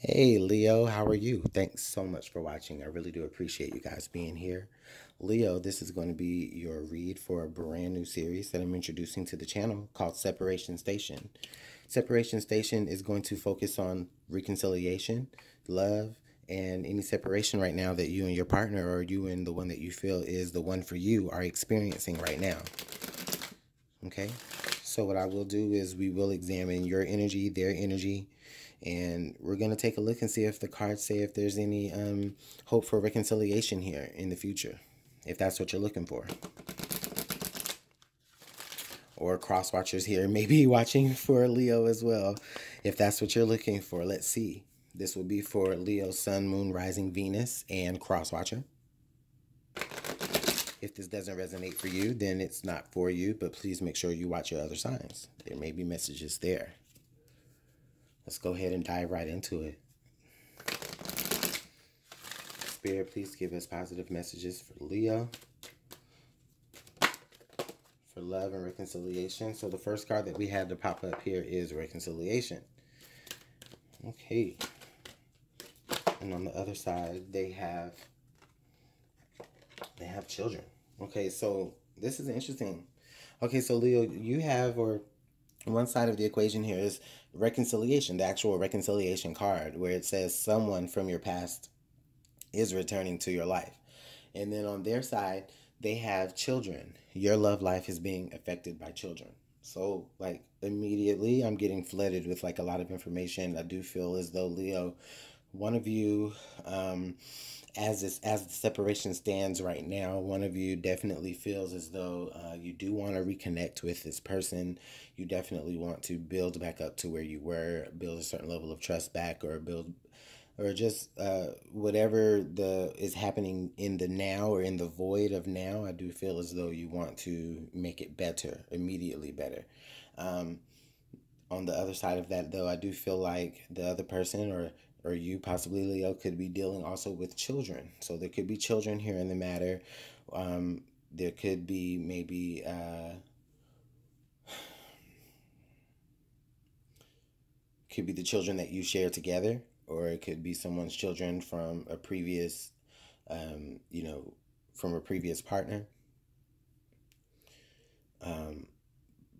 Hey Leo, how are you? Thanks so much for watching. I really do appreciate you guys being here. Leo, this is going to be your read for a brand new series that I'm introducing to the channel called Separation Station. Separation Station is going to focus on reconciliation, love, and any separation right now that you and your partner or you and the one that you feel is the one for you are experiencing right now. Okay? So what I will do is we will examine your energy, their energy, and we're going to take a look and see if the cards say if there's any um, hope for reconciliation here in the future, if that's what you're looking for. Or cross watchers here may be watching for Leo as well, if that's what you're looking for. Let's see. This will be for Leo, Sun, Moon, Rising, Venus, and cross watcher. If this doesn't resonate for you, then it's not for you, but please make sure you watch your other signs. There may be messages there. Let's go ahead and dive right into it. Spirit, please give us positive messages for Leo. For love and reconciliation. So the first card that we had to pop up here is reconciliation. Okay. And on the other side, they have they have children. Okay, so this is interesting. Okay, so Leo, you have or one side of the equation here is reconciliation, the actual reconciliation card, where it says someone from your past is returning to your life. And then on their side, they have children. Your love life is being affected by children. So, like, immediately, I'm getting flooded with like a lot of information. I do feel as though Leo, one of you, um, as this as the separation stands right now, one of you definitely feels as though uh, you do want to reconnect with this person. You definitely want to build back up to where you were, build a certain level of trust back, or build, or just uh, whatever the is happening in the now or in the void of now. I do feel as though you want to make it better, immediately better. Um, on the other side of that, though, I do feel like the other person or or you possibly Leo could be dealing also with children. So there could be children here in the matter. Um, there could be maybe uh, could be the children that you share together, or it could be someone's children from a previous, um, you know, from a previous partner. Um,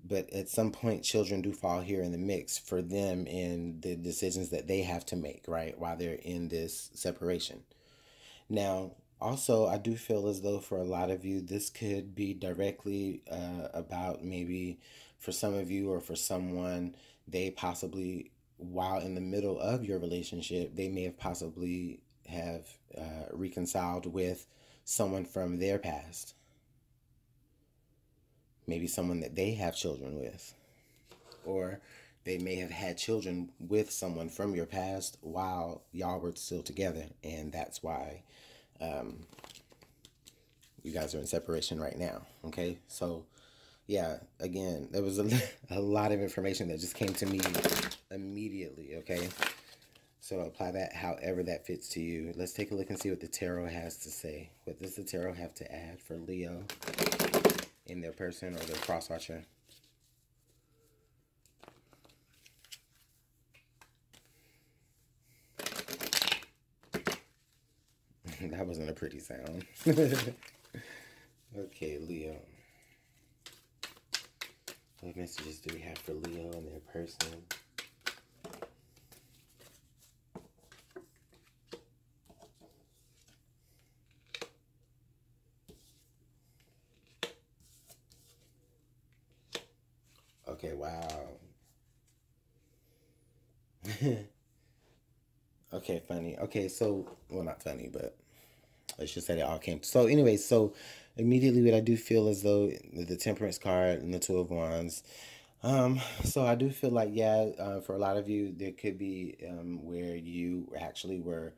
but at some point children do fall here in the mix for them in the decisions that they have to make right while they're in this separation. Now also i do feel as though for a lot of you this could be directly uh, about maybe for some of you or for someone they possibly while in the middle of your relationship they may have possibly have uh, reconciled with someone from their past maybe someone that they have children with. Or they may have had children with someone from your past while y'all were still together. And that's why um, you guys are in separation right now. Okay. So, yeah, again, there was a, a lot of information that just came to me immediately. Okay. So apply that however that fits to you. Let's take a look and see what the tarot has to say. What does the tarot have to add for Leo? In their person or their cross watcher. that wasn't a pretty sound. okay, Leo. What messages do we have for Leo and their person? Okay, wow. okay, funny. Okay, so, well, not funny, but let's just say it all came. So, anyway, so immediately what I do feel as though the temperance card and the two of wands. Um, so I do feel like, yeah, uh, for a lot of you, there could be um, where you actually were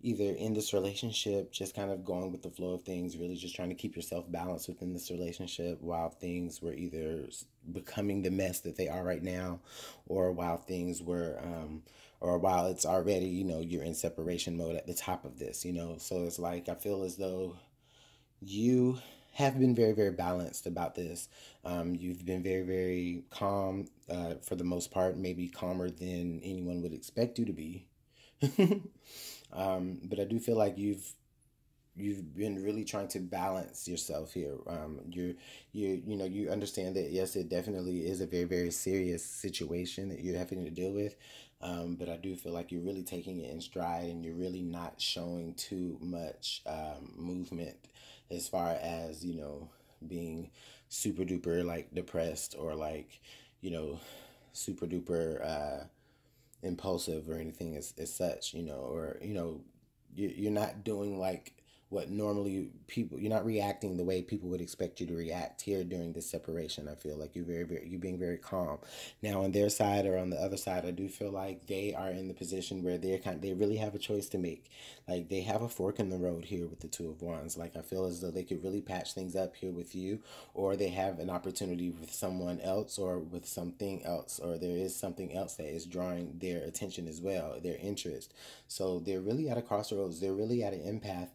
either in this relationship, just kind of going with the flow of things, really just trying to keep yourself balanced within this relationship while things were either becoming the mess that they are right now, or while things were, um, or while it's already, you know, you're in separation mode at the top of this, you know. So it's like, I feel as though you have been very, very balanced about this. Um, you've been very, very calm uh, for the most part, maybe calmer than anyone would expect you to be um, but I do feel like you've you've been really trying to balance yourself here. Um, you're you you know you understand that yes, it definitely is a very very serious situation that you're having to deal with. Um, but I do feel like you're really taking it in stride and you're really not showing too much um, movement as far as you know being super duper like depressed or like you know super duper uh, impulsive or anything as, as such you know or you know you, you're not doing like what normally people you're not reacting the way people would expect you to react here during this separation i feel like you're very very you're being very calm. Now on their side or on the other side i do feel like they are in the position where they're kind they really have a choice to make. Like they have a fork in the road here with the two of wands. Like i feel as though they could really patch things up here with you or they have an opportunity with someone else or with something else or there is something else that is drawing their attention as well their interest. So they're really at a crossroads. They're really at an empath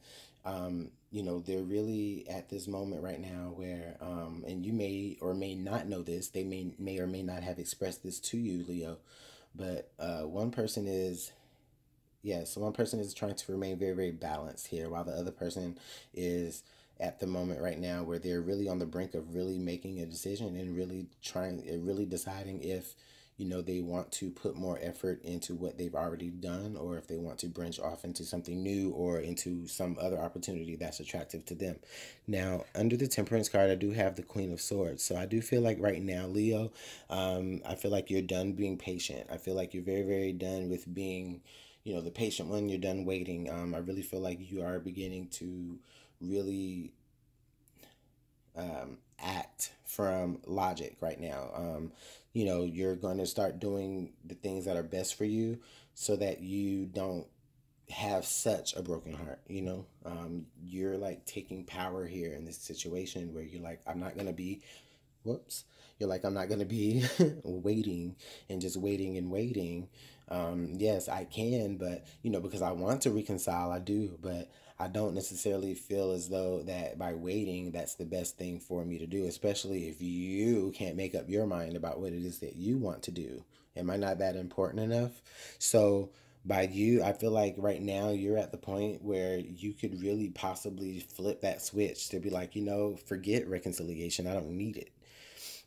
um, you know, they're really at this moment right now where, um, and you may or may not know this, they may, may or may not have expressed this to you, Leo, but uh, one person is, yeah, so one person is trying to remain very, very balanced here, while the other person is at the moment right now where they're really on the brink of really making a decision and really trying, really deciding if, you know they want to put more effort into what they've already done or if they want to branch off into something new or into some other opportunity that's attractive to them. Now under the temperance card i do have the queen of swords. So i do feel like right now leo um, i feel like you're done being patient. I feel like you're very very done with being you know the patient one. You're done waiting. Um, i really feel like you are beginning to really um, act from logic right now. Um, you know, you're going to start doing the things that are best for you so that you don't have such a broken heart you know um, you're like taking power here in this situation where you're like i'm not going to be whoops you're like i'm not going to be waiting and just waiting and waiting um, yes i can but you know because i want to reconcile i do but I don't necessarily feel as though that by waiting, that's the best thing for me to do, especially if you can't make up your mind about what it is that you want to do. Am I not that important enough? So, by you, I feel like right now you're at the point where you could really possibly flip that switch to be like, you know, forget reconciliation. I don't need it.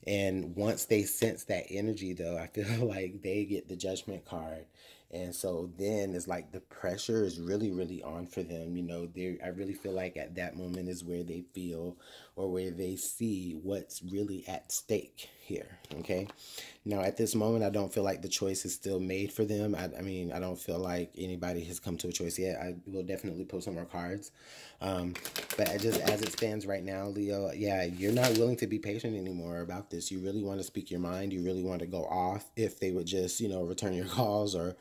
And once they sense that energy, though, I feel like they get the judgment card and so then it's like the pressure is really really on for them you know they i really feel like at that moment is where they feel or where they see what's really at stake here okay? Now at this moment i don't feel like the choice is still made for them. I, I mean i don't feel like anybody has come to a choice yet. I will definitely post some more cards. Um, but just as it stands right now leo yeah you're not willing to be patient anymore about this. You really want to speak your mind. You really want to go off if they would just you know return your calls or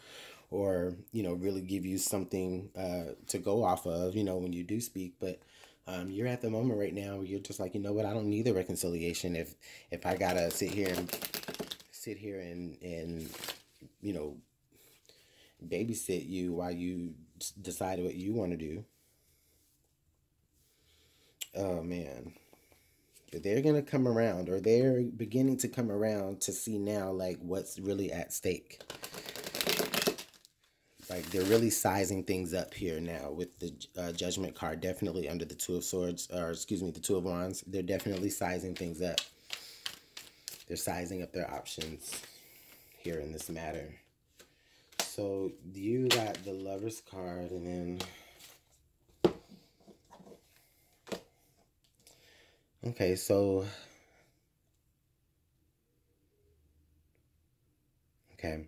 or you know really give you something uh, to go off of you know when you do speak. But um, you're at the moment right now where you're just like you know what? I don't need the reconciliation if if i gotta sit here and sit here and and you know babysit you while you decide what you want to do. Oh man. They're gonna come around or they're beginning to come around to see now like what's really at stake like they're really sizing things up here now with the uh, judgment card definitely under the two of swords or excuse me the two of wands. They're definitely sizing things up. They're sizing up their options here in this matter. So you got the lovers card and then okay so okay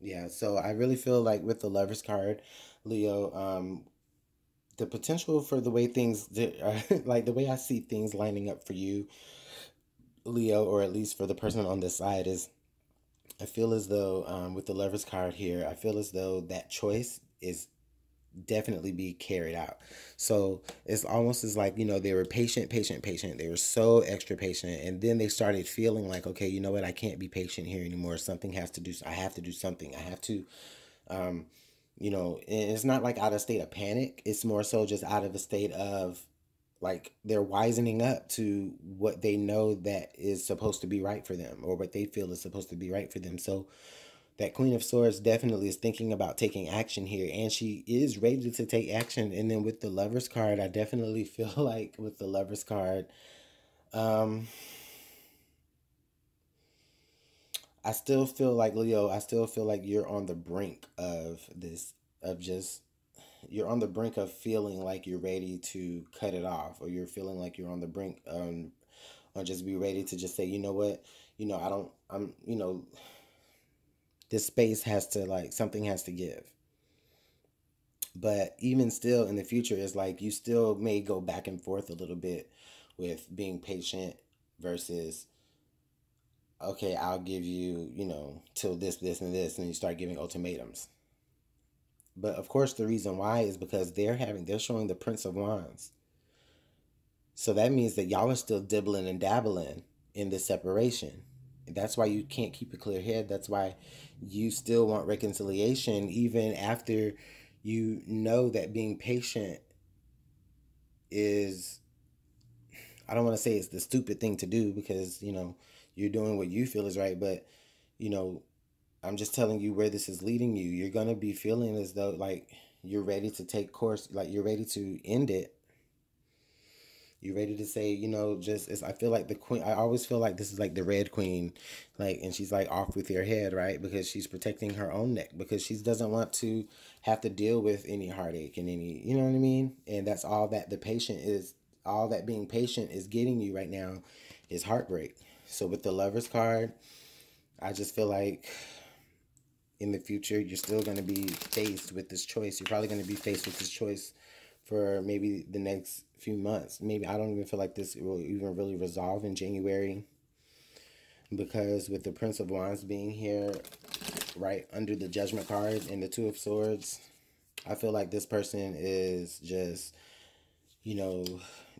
yeah, so I really feel like with the lovers card, Leo, um, the potential for the way things, like the way I see things lining up for you, Leo, or at least for the person on this side, is I feel as though um, with the lovers card here, I feel as though that choice is definitely be carried out. So it's almost as like, you know, they were patient, patient, patient. They were so extra patient. And then they started feeling like, okay, you know what? I can't be patient here anymore. Something has to do, I have to do something. I have to, um, you know, it's not like out of state of panic. It's more so just out of a state of like they're wisening up to what they know that is supposed to be right for them or what they feel is supposed to be right for them. So, that Queen of Swords definitely is thinking about taking action here, and she is ready to take action. And then with the Lovers card, I definitely feel like with the Lovers card, um, I still feel like Leo. I still feel like you're on the brink of this, of just you're on the brink of feeling like you're ready to cut it off, or you're feeling like you're on the brink, um, or just be ready to just say, you know what, you know, I don't, I'm, you know this space has to like something has to give. But even still in the future it's like you still may go back and forth a little bit with being patient versus okay i'll give you you know till this this and this and you start giving ultimatums. But of course the reason why is because they're having they're showing the prince of wands. So that means that y'all are still dibbling and dabbling in this separation that's why you can't keep a clear head that's why you still want reconciliation even after you know that being patient is I don't want to say it's the stupid thing to do because, you know, you're doing what you feel is right, but you know, I'm just telling you where this is leading you. You're going to be feeling as though like you're ready to take course, like you're ready to end it you ready to say, you know, just as I feel like the queen. I always feel like this is like the red queen, like, and she's like off with your head, right? Because she's protecting her own neck because she doesn't want to have to deal with any heartache and any, you know what I mean? And that's all that the patient is. All that being patient is getting you right now is heartbreak. So with the lovers card, I just feel like in the future you're still going to be faced with this choice. You're probably going to be faced with this choice for maybe the next few months. Maybe I don't even feel like this will even really resolve in January because with the Prince of Wands being here right under the Judgment card and the Two of Swords, I feel like this person is just, you know,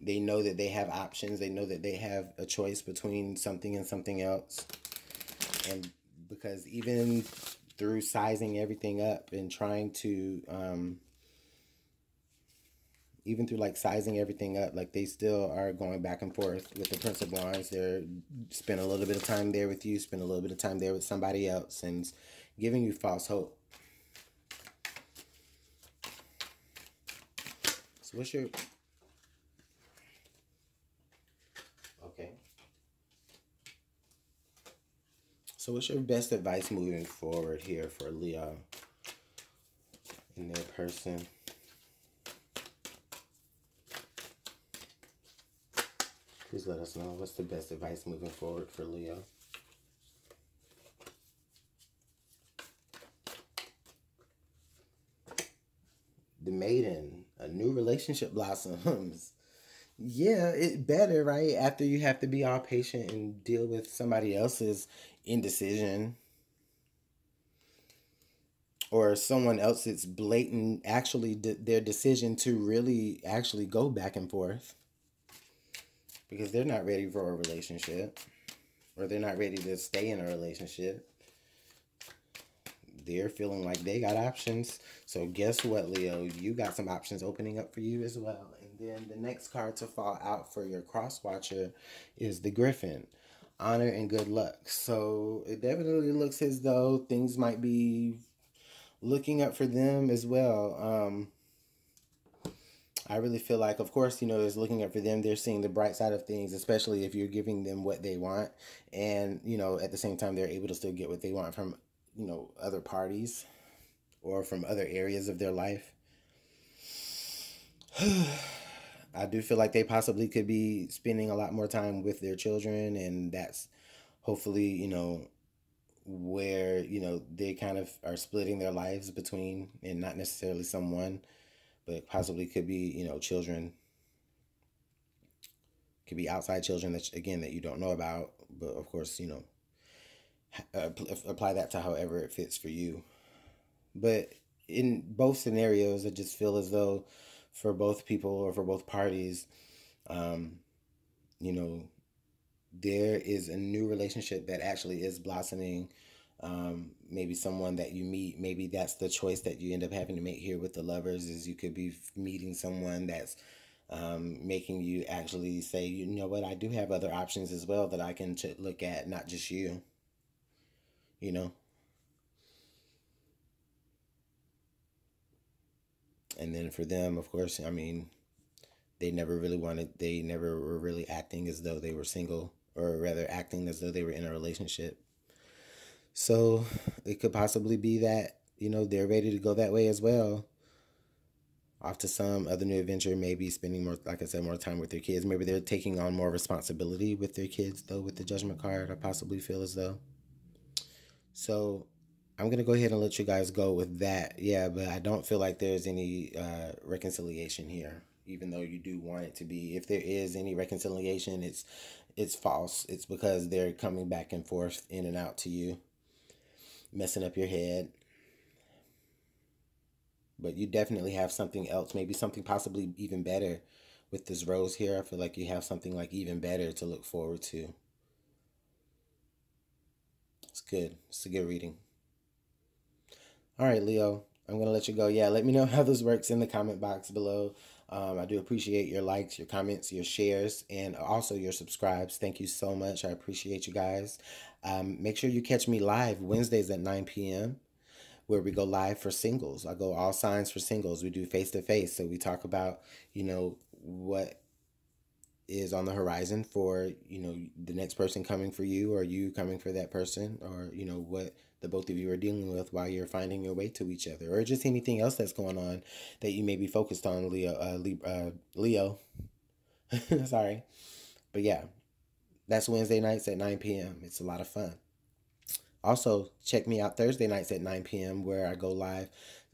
they know that they have options. They know that they have a choice between something and something else. And because even through sizing everything up and trying to um, even through like sizing everything up, like they still are going back and forth with the Prince of Wands. They're spend a little bit of time there with you, spend a little bit of time there with somebody else, and giving you false hope. So what's your okay? So what's your best advice moving forward here for Leo in their person? Please let us know what's the best advice moving forward for Leo. The maiden, a new relationship blossoms. yeah, it better, right? After you have to be all patient and deal with somebody else's indecision or someone else's blatant actually their decision to really actually go back and forth because they're not ready for a relationship or they're not ready to stay in a relationship. They're feeling like they got options. So guess what, Leo? You got some options opening up for you as well. And then the next card to fall out for your cross watcher is the Griffin. Honor and good luck. So it definitely looks as though things might be looking up for them as well. Um, I really feel like, of course, you know, is looking up for them. They're seeing the bright side of things, especially if you're giving them what they want, and you know, at the same time, they're able to still get what they want from, you know, other parties, or from other areas of their life. I do feel like they possibly could be spending a lot more time with their children, and that's hopefully, you know, where you know they kind of are splitting their lives between, and not necessarily someone but possibly could be you know children could be outside children that again that you don't know about but of course you know uh, apply that to however it fits for you. But in both scenarios i just feel as though for both people or for both parties um you know there is a new relationship that actually is blossoming um, maybe someone that you meet maybe that's the choice that you end up having to make here with the lovers is you could be meeting someone that's um, making you actually say you know what? I do have other options as well that i can look at not just you. You know? And then for them of course i mean they never really wanted they never were really acting as though they were single or rather acting as though they were in a relationship. So it could possibly be that, you know, they're ready to go that way as well. Off to some other new adventure, maybe spending more, like I said, more time with their kids. Maybe they're taking on more responsibility with their kids, though, with the judgment card. I possibly feel as though. So I'm going to go ahead and let you guys go with that. Yeah, but I don't feel like there's any uh, reconciliation here, even though you do want it to be. If there is any reconciliation, it's it's false. It's because they're coming back and forth in and out to you, messing up your head. But you definitely have something else, maybe something possibly even better with this rose here. I feel like you have something like even better to look forward to. It's good. It's a good reading. All right, Leo, I'm going to let you go. Yeah, let me know how this works in the comment box below. Um, I do appreciate your likes, your comments, your shares, and also your subscribes. Thank you so much. I appreciate you guys. Um, make sure you catch me live Wednesdays at 9 p.m. where we go live for singles. I go all signs for singles. We do face to face. So we talk about, you know, what is on the horizon for, you know, the next person coming for you or you coming for that person or, you know, what the both of you are dealing with while you're finding your way to each other, or just anything else that's going on that you may be focused on, Leo. Uh, uh, Leo. Sorry, but yeah, that's Wednesday nights at 9 p.m. It's a lot of fun. Also, check me out Thursday nights at 9 p.m. where I go live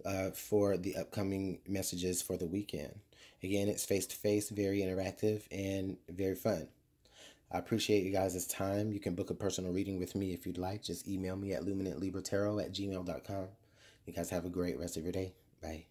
uh, for the upcoming messages for the weekend. Again, it's face to face, very interactive, and very fun. I appreciate you guys' time. You can book a personal reading with me if you'd like. Just email me at luminantlibratarot at gmail.com. You guys have a great rest of your day. Bye.